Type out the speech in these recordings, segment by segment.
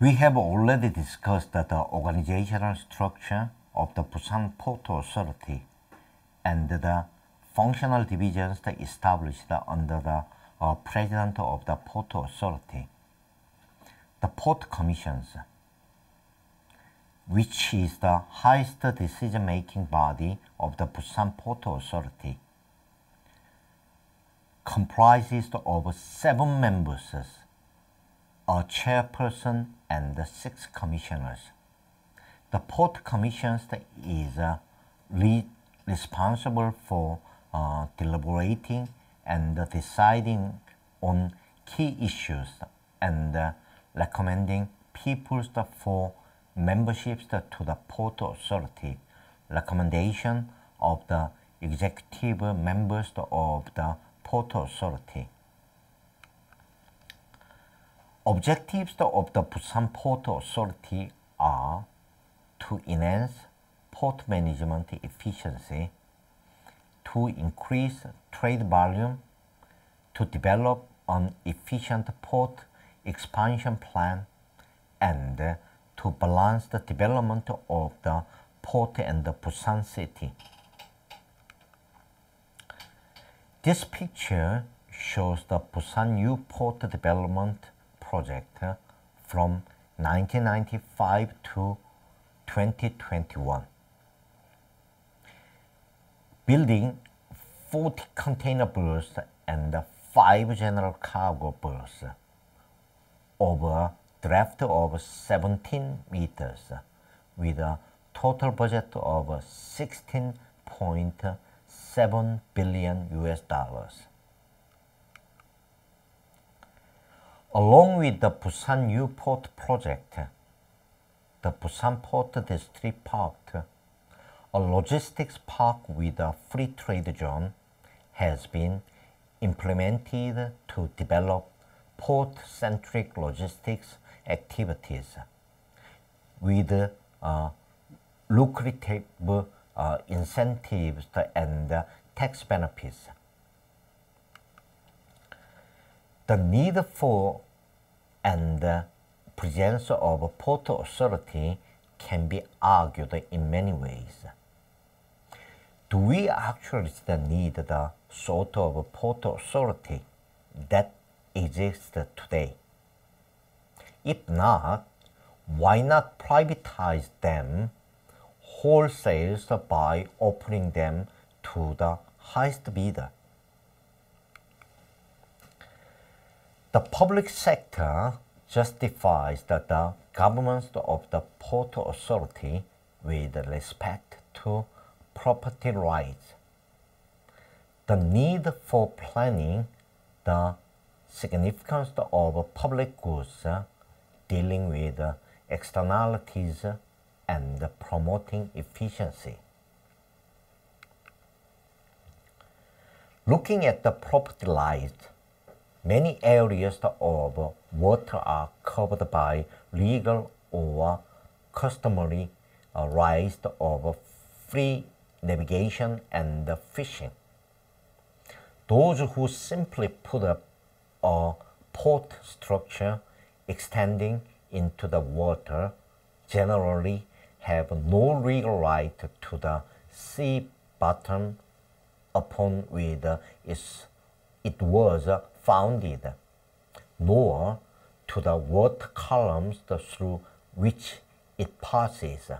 We have already discussed the organizational structure of the Busan Port Authority and the functional divisions established under the uh, President of the Port Authority. The Port Commissions, which is the highest decision-making body of the Busan Port Authority, comprises of seven members, a chairperson and six commissioners. The Port Commissions is uh, re responsible for uh, deliberating and deciding on key issues and uh, recommending peoples for memberships to the Port Authority, recommendation of the executive members of the Port Authority. Objectives of the Busan Port Authority are to enhance port management efficiency, to increase trade volume, to develop an efficient port expansion plan, and to balance the development of the port and the Busan city. This picture shows the Busan New Port Development Project eh, from 1995 to 2021. Building 40 container berths and 5 general cargo berths over draft of 17 meters with a total budget of 16.7 billion US dollars. Along with the Busan New Port project, the Busan Port Distripark, a logistics park with a free trade zone, has been implemented to develop port-centric logistics activities with uh, lucrative uh, incentives and uh, tax benefits. The need for and presence of port authority can be argued in many ways. Do we actually need the sort of port authority that exists today? If not, why not privatize them wholesale by opening them to the highest bidder? The public sector justifies that the government of the port authority with respect to property rights. The need for planning the significance of public goods uh, dealing with externalities and promoting efficiency. Looking at the property rights, many areas of water are covered by legal or customary uh, rights of free navigation and fishing. Those who simply put up a port structure extending into the water generally have no legal right to the sea bottom upon which it was founded, nor to the water columns through which it passes.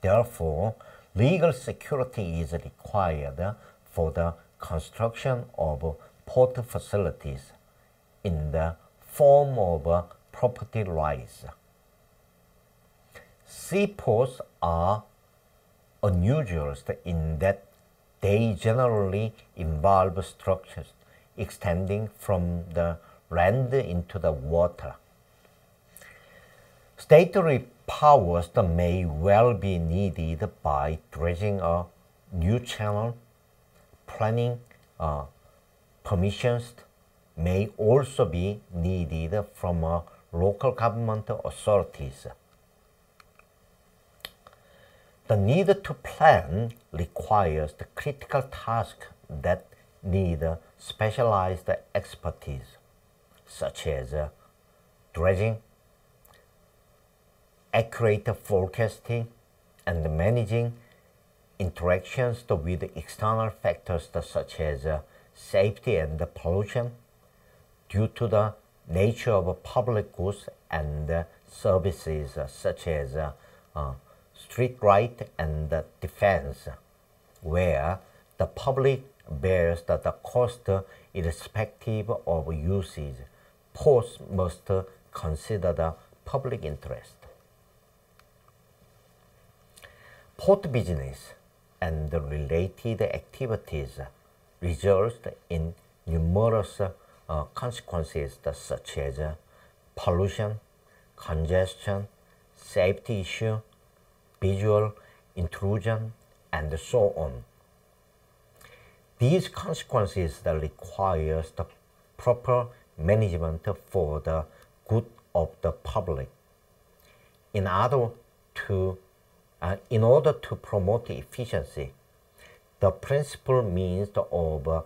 Therefore, legal security is required for the construction of port facilities in the form of property rights. Seaports are unusual in that they generally involve structures extending from the land into the water. Statutory powers may well be needed by dredging a new channel, planning uh, permissions may also be needed from uh, local government authorities. The need to plan requires the critical task that need specialized expertise, such as uh, dredging, accurate forecasting and managing interactions with external factors such as uh, safety and pollution due to the nature of public goods and uh, services such as uh, uh, street right and defense, where the public bears the, the cost irrespective of usage. Ports must consider the public interest. Port business and related activities result in numerous uh, consequences such as pollution, congestion, safety issue, visual intrusion, and so on. These consequences that require the proper management for the good of the public. In order to, uh, in order to promote efficiency, the principal means of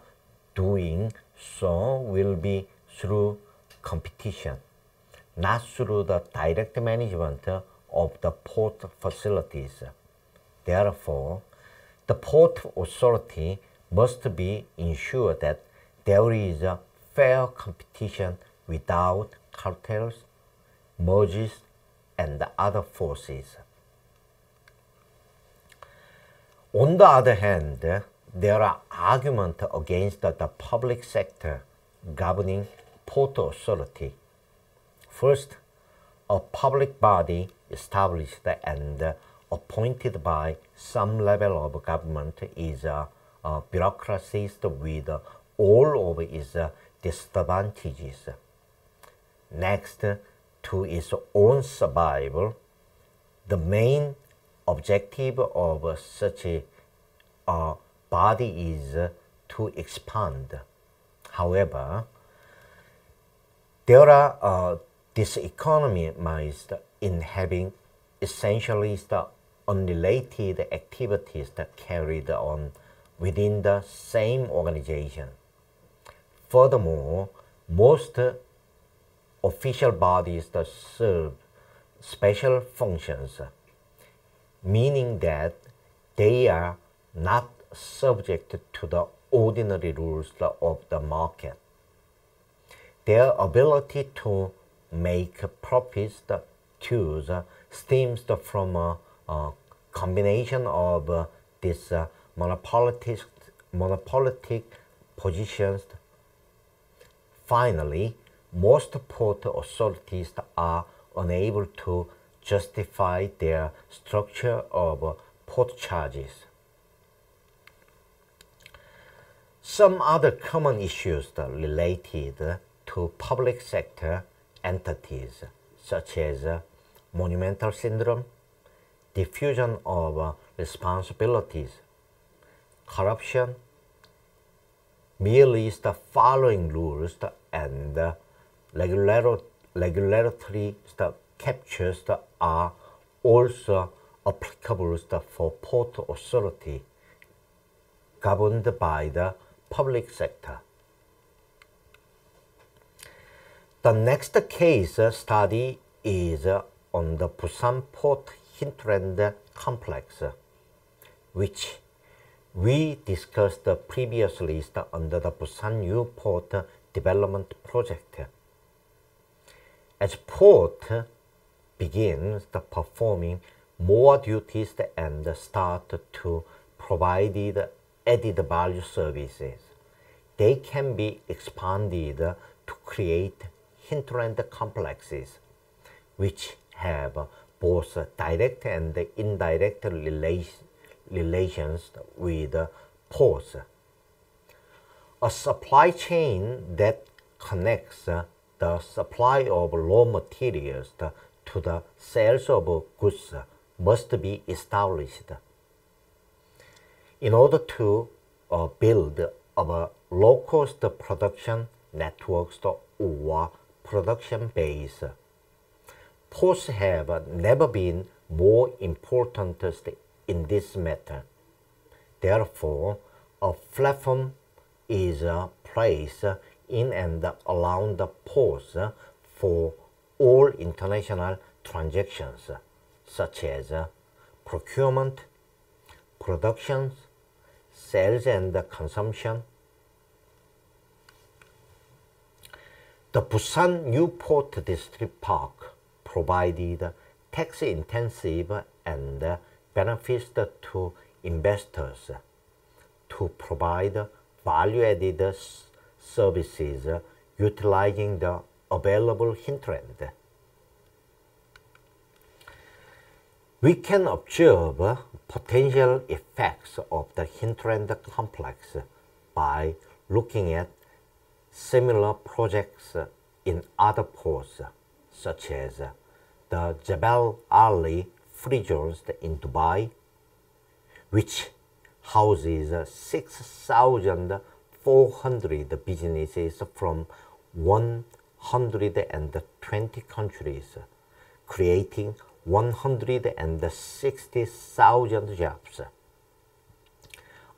doing so will be through competition, not through the direct management of the port facilities. Therefore, the port authority must be ensured that there is a fair competition without cartels, mergers, and other forces. On the other hand, there are arguments against the public sector governing port authority. First, a public body established and appointed by some level of government is a, a bureaucracy with all of its disadvantages. Next, to its own survival, the main objective of such a, a body is to expand. However, there are uh, diseconomies in having essentially the unrelated activities that carried on within the same organization. Furthermore, most official bodies that serve special functions, meaning that they are not subject to the ordinary rules of the market. Their ability to make profits tools stems from a, a, combination of uh, uh, monopolistic, monopolistic positions. Finally, most port authorities are unable to justify their structure of port charges. Some other common issues related to public sector entities, such as monumental syndrome, diffusion of responsibilities, corruption, merely the following rules and regulatory captures are also applicable for port authority governed by the public sector. The next case uh, study is uh, on the Busan Port hinterland complex, uh, which we discussed the previously under the Busan New Port Development Project. As port begins performing more duties and start to provide added value services. They can be expanded to create hinterland complexes, which have both direct and indirect relations with ports. A supply chain that connects the supply of raw materials to the sales of goods must be established in order to uh, build a low-cost production networks or production base. Ports have never been more important in this matter. Therefore, a platform is placed in and around the ports for all international transactions, such as procurement, production, sales and consumption. The Busan New Port Distripark provided tax-intensive and benefits to investors to provide value-added services utilizing the available hinterland. We can observe potential effects of the hinterland complex by looking at similar projects in other ports, such as the Jebel Ali Free Zones in Dubai, which houses 6,400 businesses from 120 countries, creating 160,000 jobs.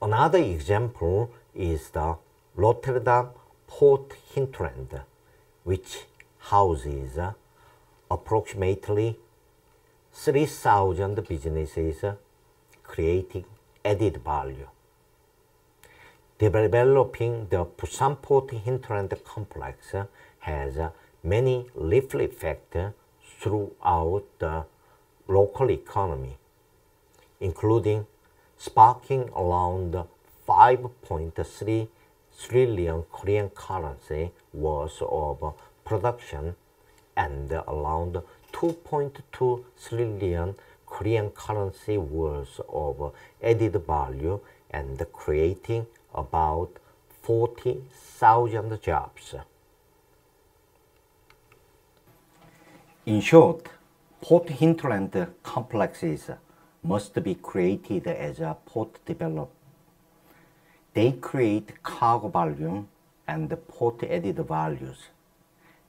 Another example is the Rotterdam Port Hinterland, which houses approximately 3,000 businesses, creating added value. Developing the Busan Port Hinterland complex has many ripple effects throughout the local economy, including sparking around 5.3 trillion Korean currency worth of production and around 2.2 trillion Korean currency worth of added value and creating about 40,000 jobs. In short, port hinterland complexes must be created as a port develop. They create cargo volume and port added values,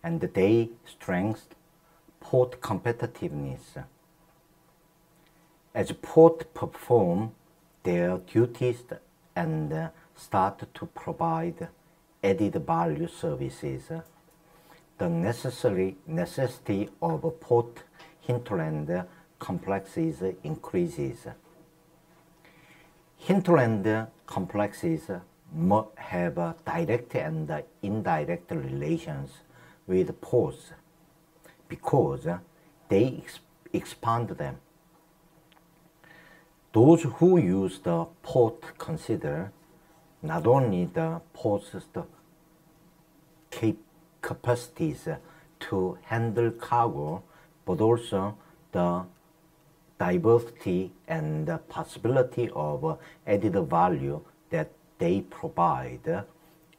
and they strengthen port competitiveness. As port perform their duties and start to provide added value services, the necessary necessity of port hinterland complexes increases. Hinterland complexes have direct and indirect relations with ports because uh, they ex expand them. Those who use the port consider not only the port's capacities uh, to handle cargo, but also the diversity and the possibility of uh, added value that they provide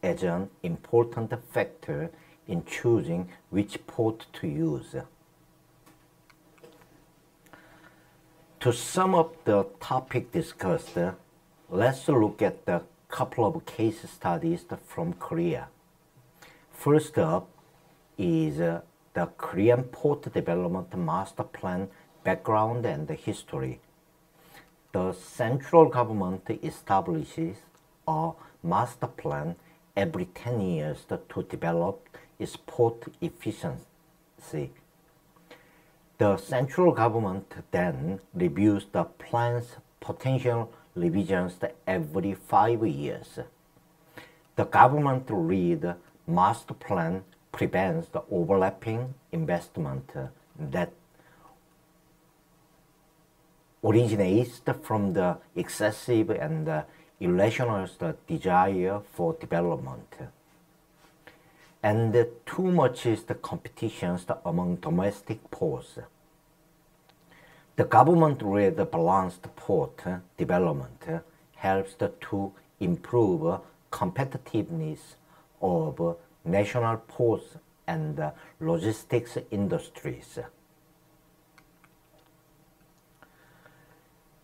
as an important factor in choosing which port to use. To sum up the topic discussed, let's look at a couple of case studies from Korea. First up is the Korean Port Development Master Plan background and history. The central government establishes a master plan every 10 years to develop its port efficiency. The central government then reviews the plan's potential revisions every five years. The government-led master plan prevents the overlapping investment that originates from the excessive and irrational desire for development. And too much is the competition among domestic ports. The government-led balanced port development helps to improve competitiveness of national ports and logistics industries.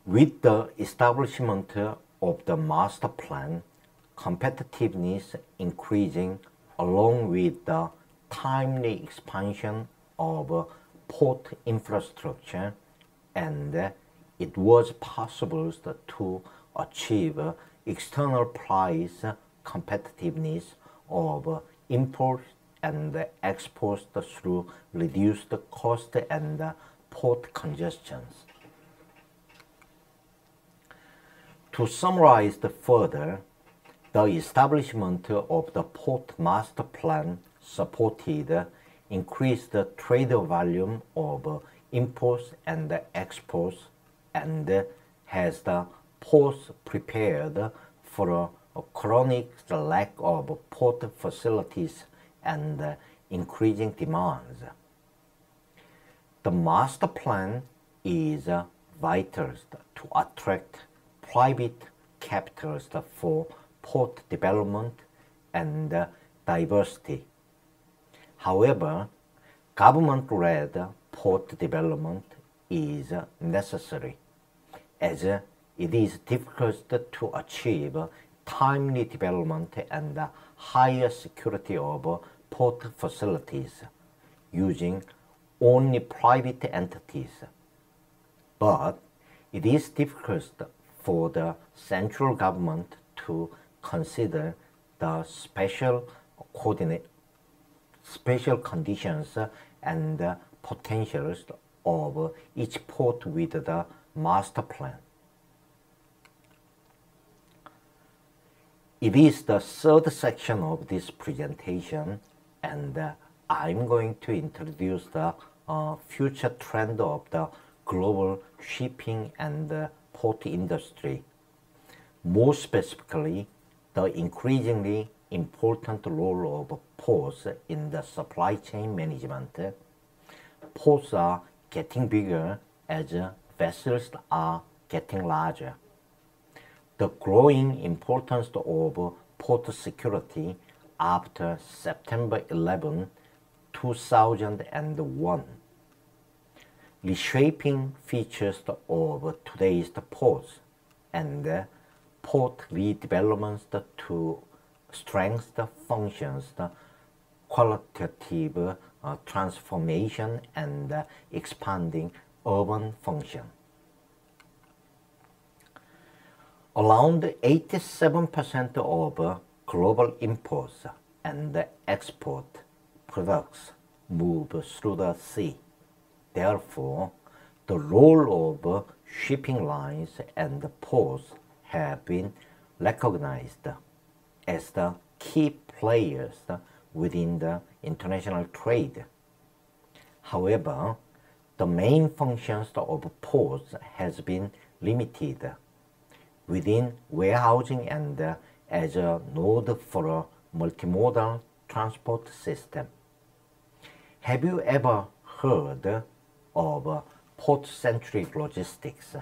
With the establishment of the master plan, competitiveness increasing along with the timely expansion of port infrastructure, and it was possible to achieve external price competitiveness of imports and exports through reduced cost and port congestions. To summarize further, the establishment of the Port Master Plan supported increased trade volume of imports and exports and has the ports prepared for a chronic lack of port facilities and increasing demands. The master plan is vital to attract private capitals for port development and uh, diversity. However, government-led port development is necessary as uh, it is difficult to achieve timely development and higher security of port facilities using only private entities. But it is difficult for the central government to consider the special coordinate special conditions and potentials of each port with the master plan. It is the third section of this presentation and I'm going to introduce the uh, future trend of the global shipping and uh, port industry. More specifically, the increasingly important role of ports in the supply chain management. Ports are getting bigger as vessels are getting larger. The growing importance of port security after September 11, 2001. Reshaping features of today's ports and port redevelopments to strengthen the functions, qualitative uh, transformation and uh, expanding urban function. Around 87% of global imports and export products move through the sea. Therefore, the role of shipping lines and ports have been recognized as the key players within the international trade. However, the main functions of ports has been limited within warehousing and as a node for a multimodal transport system. Have you ever heard of port-centric logistics?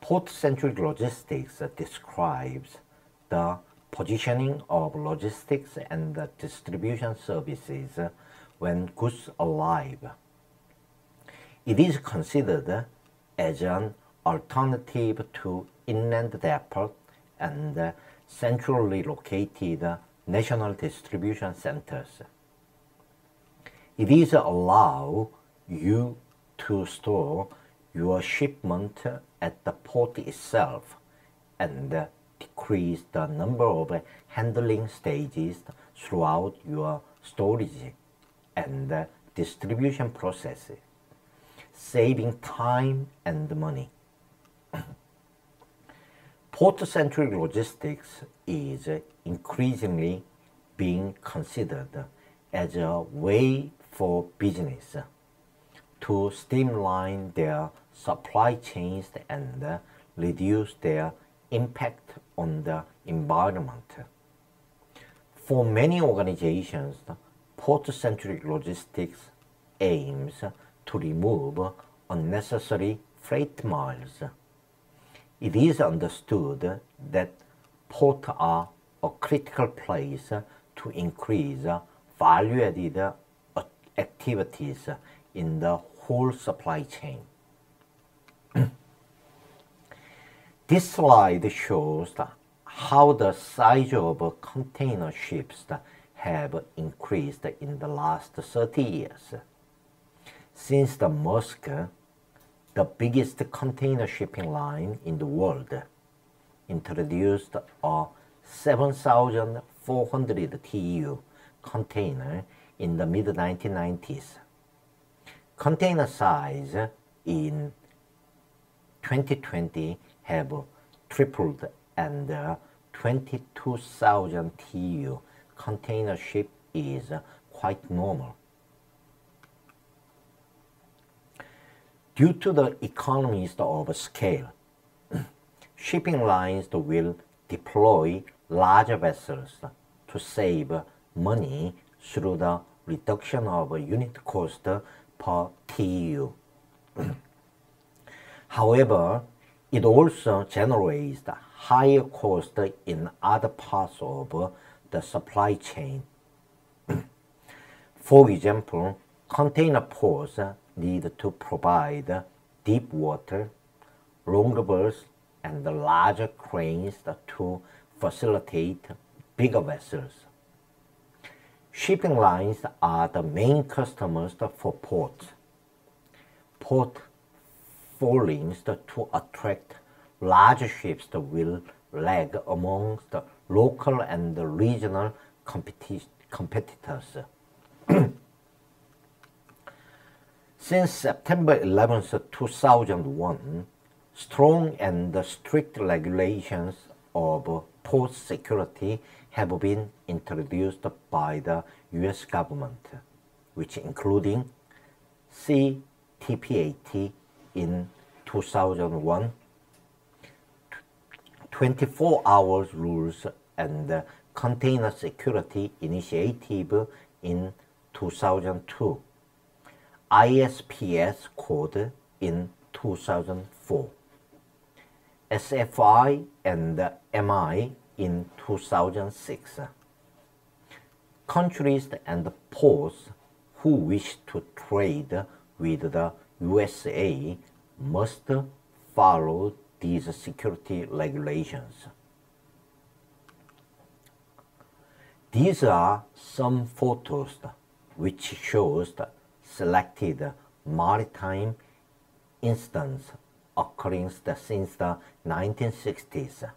Port-centric logistics describes the positioning of logistics and the distribution services when goods arrive. It is considered as an alternative to inland depot and centrally located national distribution centers. It is allow you to store your shipment at the port itself and decrease the number of handling stages throughout your storage and distribution process, saving time and money. Port-centric logistics is increasingly being considered as a way for business to streamline their supply chains and uh, reduce their impact on the environment. For many organizations, port-centric logistics aims to remove unnecessary freight miles. It is understood that ports are a critical place to increase value-added uh, activities in the whole supply chain. This slide shows how the size of container ships have increased in the last 30 years. Since the Maersk, the biggest container shipping line in the world, introduced a 7,400 TEU container in the mid-1990s. container size in 2020 have tripled and uh, 22,000 TEU container ship is quite normal. Due to the economies of scale, shipping lines will deploy larger vessels to save money through the reduction of unit cost per TEU. However, it also generates higher cost in other parts of the supply chain. For example, container ports need to provide deep water, longer berths, and larger cranes to facilitate bigger vessels. Shipping lines are the main customers for ports. Port followings to attract larger ships will lag amongst local and regional competitors. Since September 11, 2001, strong and strict regulations of port security have been introduced by the US government, which including CTPAT in 2001, 24 hours rules and container security initiative in 2002 ISPS code in 2004, SFI and MI in 2006. Countries and ports who wish to trade with the USA must follow these security regulations. These are some photos which shows selected maritime incidents occurring since the 1960s.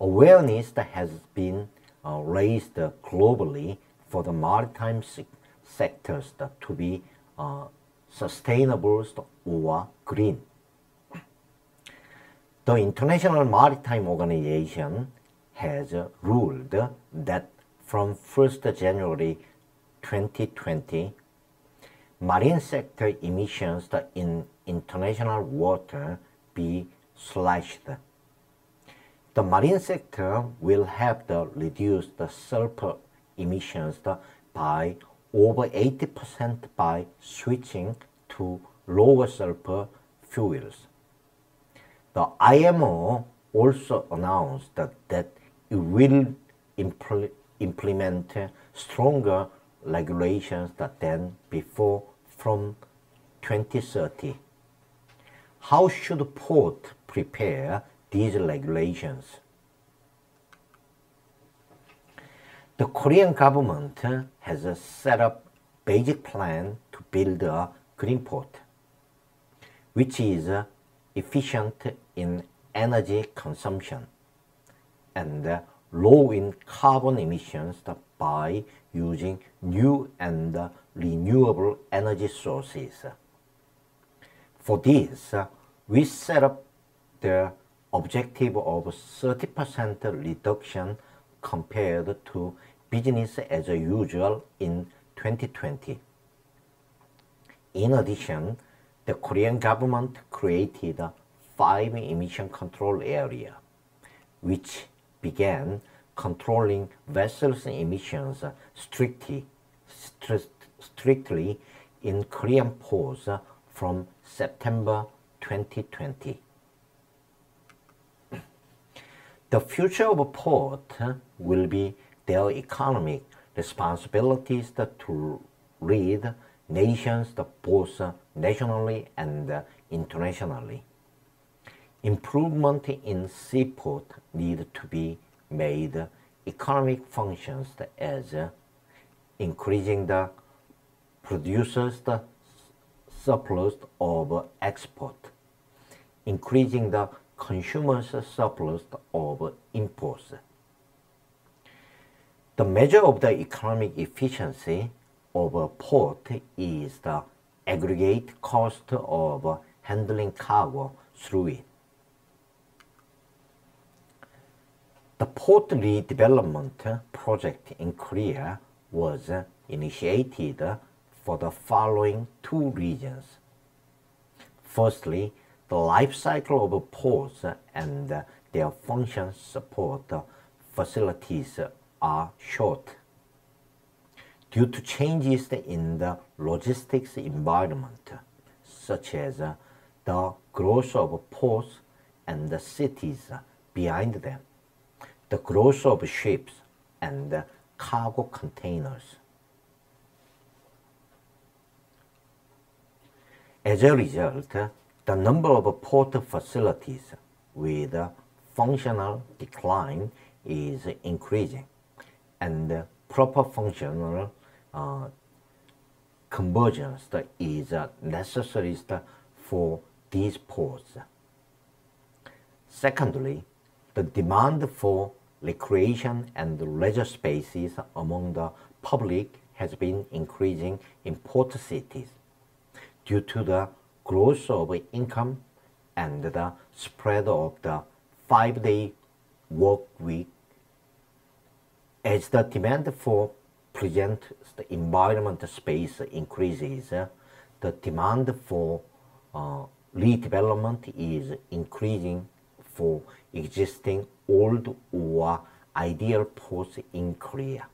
Awareness has been uh, raised globally for the maritime sectors to be uh, sustainable or green. The International Maritime Organization has ruled that from 1st January 2020, marine sector emissions in international water be slashed. The marine sector will have to reduce the sulfur emissions by over 80% by switching to lower sulfur fuels. The IMO also announced that, that it will impl implement stronger regulations than before from 2030. How should port prepare these regulations? The Korean government has set up a basic plan to build a green port, which is uh, efficient in energy consumption and low in carbon emissions by using new and renewable energy sources. For this, uh, we set up the objective of 30% reduction compared to business as usual in 2020. In addition, the Korean government created five emission control area, which began controlling vessels' emissions strictly, strictly in Korean ports from September 2020. The future of port will be their economic responsibilities to lead nations both nationally and internationally. Improvement in seaport need to be made economic functions as increasing the producers the surplus of export, increasing the consumers surplus of imports. The measure of the economic efficiency of a port is the aggregate cost of handling cargo through it. The port redevelopment project in Korea was initiated for the following two reasons. Firstly, the life cycle of ports and their function support facilities are short. Due to changes in the logistics environment, such as the growth of ports and the cities behind them, the growth of ships and cargo containers. As a result, the number of port facilities with functional decline is increasing, and proper functional uh, convergence is necessary for these ports. Secondly, the demand for recreation and leisure spaces among the public has been increasing in port cities due to the growth of income and the spread of the five-day work week. As the demand for present environment space increases, the demand for uh, redevelopment is increasing for existing old or ideal posts in Korea.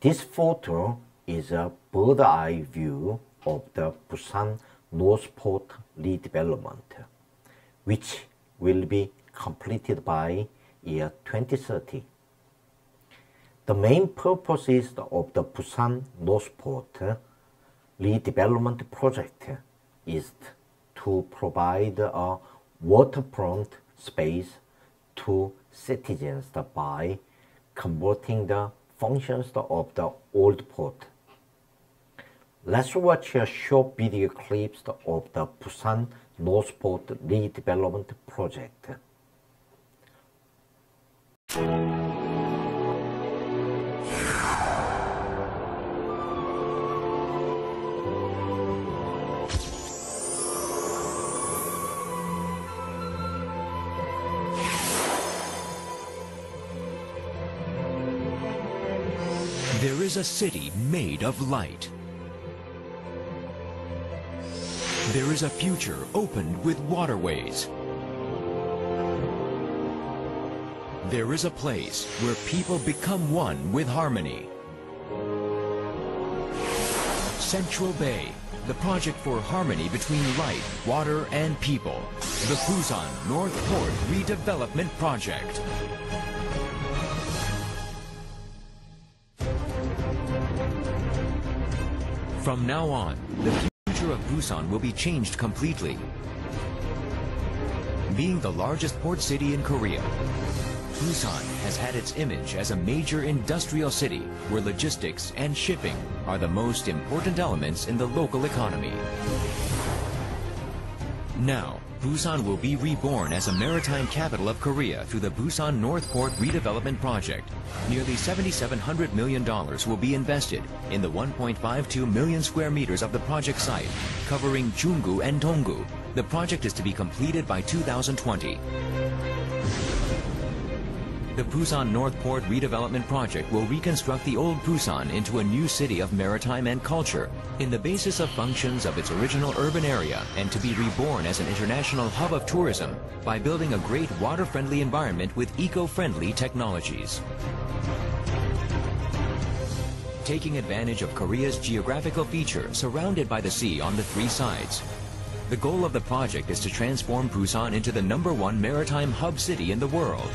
This photo is a bird eye view of the Busan North Port redevelopment, which will be completed by year 2030. The main purposes of the Busan North Port redevelopment project is to provide a waterfront space to citizens by converting the functions of the old port Let's watch a short video clips of the Busan North Port redevelopment project. There is a city made of light. There is a future opened with waterways. There is a place where people become one with harmony. Central Bay, the project for harmony between light, water, and people. The Busan North Port Redevelopment Project. From now on, the future of Busan will be changed completely. Being the largest port city in Korea, Busan has had its image as a major industrial city where logistics and shipping are the most important elements in the local economy. Now, Busan will be reborn as a maritime capital of Korea through the Busan North Port Redevelopment Project. Nearly $7,700 million will be invested in the 1.52 million square meters of the project site, covering Junggu and Donggu. The project is to be completed by 2020. The Busan North Port Redevelopment Project will reconstruct the old Busan into a new city of maritime and culture in the basis of functions of its original urban area and to be reborn as an international hub of tourism by building a great water-friendly environment with eco-friendly technologies. Taking advantage of Korea's geographical feature surrounded by the sea on the three sides, the goal of the project is to transform Busan into the number one maritime hub city in the world.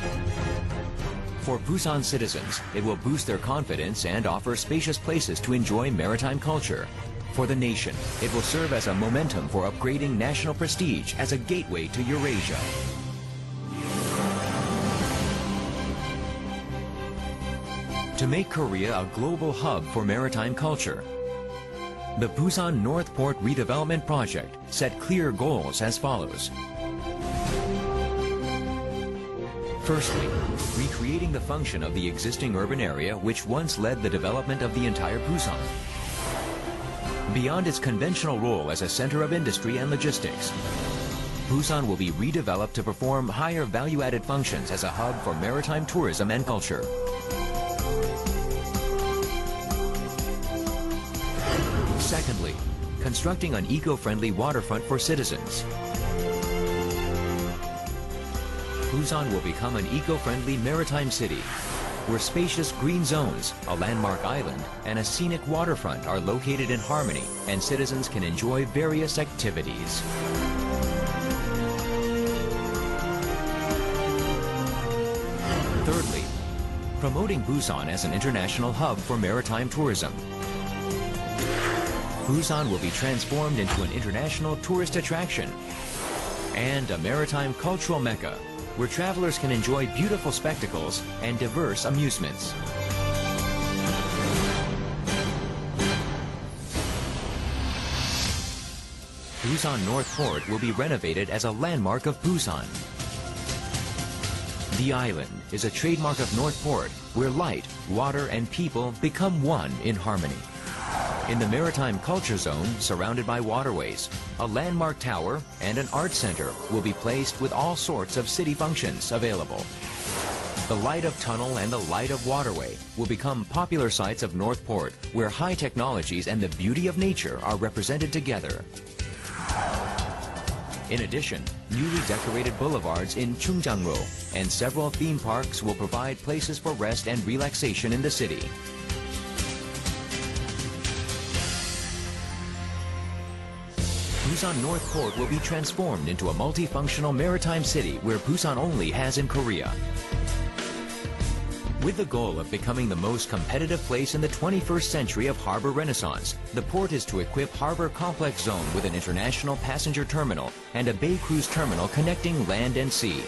For Busan citizens, it will boost their confidence and offer spacious places to enjoy maritime culture. For the nation, it will serve as a momentum for upgrading national prestige as a gateway to Eurasia. To make Korea a global hub for maritime culture, the Busan North Port Redevelopment Project set clear goals as follows. Firstly, recreating the function of the existing urban area which once led the development of the entire Busan. Beyond its conventional role as a center of industry and logistics, Busan will be redeveloped to perform higher value-added functions as a hub for maritime tourism and culture. Secondly, constructing an eco-friendly waterfront for citizens. Busan will become an eco-friendly maritime city where spacious green zones, a landmark island, and a scenic waterfront are located in harmony and citizens can enjoy various activities. Thirdly, promoting Busan as an international hub for maritime tourism. Busan will be transformed into an international tourist attraction and a maritime cultural mecca where travelers can enjoy beautiful spectacles and diverse amusements. Busan North Port will be renovated as a landmark of Busan. The island is a trademark of North Port where light, water, and people become one in harmony. In the Maritime Culture Zone, surrounded by waterways, a landmark tower and an art center will be placed with all sorts of city functions available. The Light of Tunnel and the Light of Waterway will become popular sites of Northport, where high technologies and the beauty of nature are represented together. In addition, newly decorated boulevards in Chungjanro and several theme parks will provide places for rest and relaxation in the city. Busan North Port will be transformed into a multifunctional maritime city where Busan only has in Korea. With the goal of becoming the most competitive place in the 21st century of harbor renaissance, the port is to equip Harbor Complex Zone with an international passenger terminal and a bay cruise terminal connecting land and sea.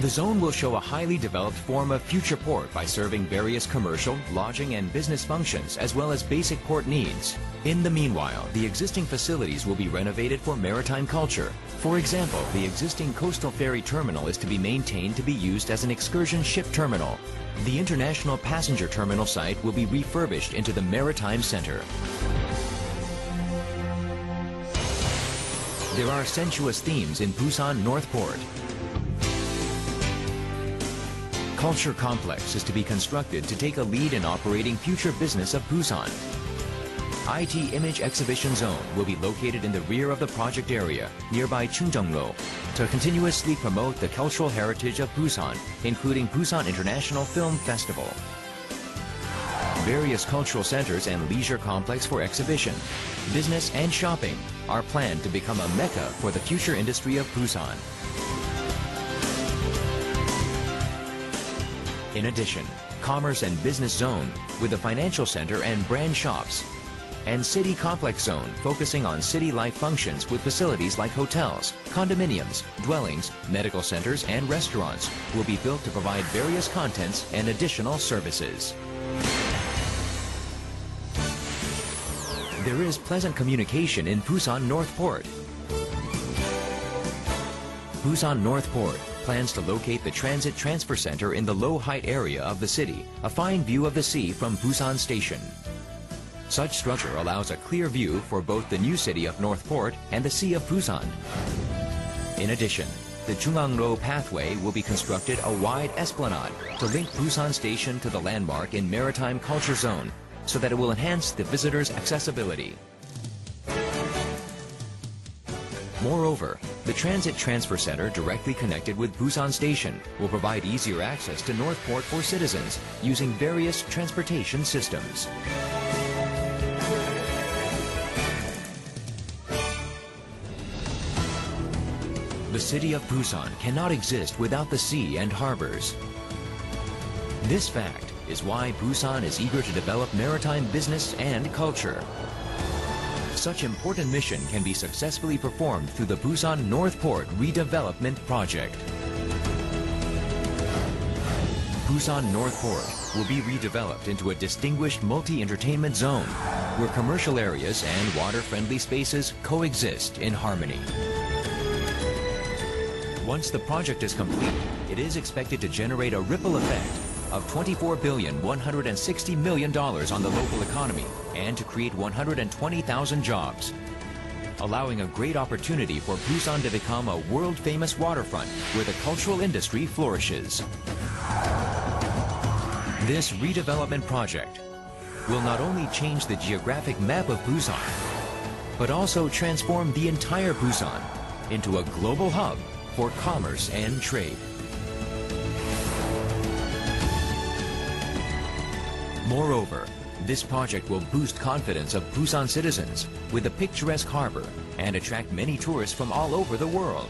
The zone will show a highly developed form of future port by serving various commercial, lodging, and business functions as well as basic port needs. In the meanwhile, the existing facilities will be renovated for maritime culture. For example, the existing coastal ferry terminal is to be maintained to be used as an excursion ship terminal. The international passenger terminal site will be refurbished into the maritime center. There are sensuous themes in Busan North Port. Culture Complex is to be constructed to take a lead in operating future business of Busan. IT Image Exhibition Zone will be located in the rear of the project area nearby Chungjeongro to continuously promote the cultural heritage of Busan, including Busan International Film Festival. Various cultural centers and leisure complex for exhibition, business and shopping are planned to become a mecca for the future industry of Busan. In addition, Commerce and Business Zone with a financial center and brand shops. And City Complex Zone focusing on city life functions with facilities like hotels, condominiums, dwellings, medical centers, and restaurants will be built to provide various contents and additional services. There is pleasant communication in Busan North Port. Busan North Port plans to locate the Transit Transfer Center in the low height area of the city, a fine view of the sea from Busan Station. Such structure allows a clear view for both the new city of North Port and the Sea of Busan. In addition, the Chungangro Pathway will be constructed a wide esplanade to link Busan Station to the landmark in Maritime Culture Zone so that it will enhance the visitor's accessibility. Moreover, the Transit Transfer Center directly connected with Busan Station will provide easier access to North Port for citizens using various transportation systems. The city of Busan cannot exist without the sea and harbors. This fact is why Busan is eager to develop maritime business and culture. Such important mission can be successfully performed through the Busan North Port Redevelopment Project. Busan North Port will be redeveloped into a distinguished multi-entertainment zone where commercial areas and water-friendly spaces coexist in harmony. Once the project is complete, it is expected to generate a ripple effect of $24,160 million on the local economy and to create 120,000 jobs, allowing a great opportunity for Busan to become a world-famous waterfront where the cultural industry flourishes. This redevelopment project will not only change the geographic map of Busan, but also transform the entire Busan into a global hub for commerce and trade. Moreover, this project will boost confidence of Busan citizens with a picturesque harbor and attract many tourists from all over the world.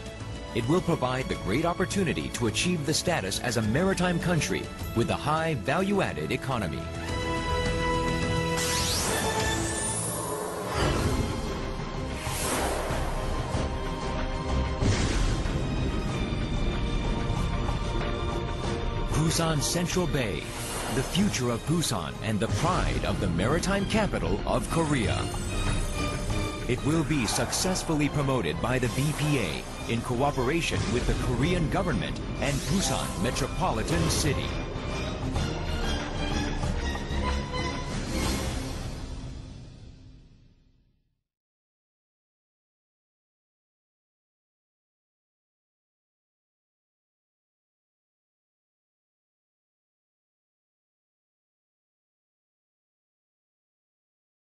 It will provide the great opportunity to achieve the status as a maritime country with a high value-added economy. Busan Central Bay, the future of Busan and the pride of the maritime capital of Korea. It will be successfully promoted by the BPA in cooperation with the Korean government and Busan Metropolitan City.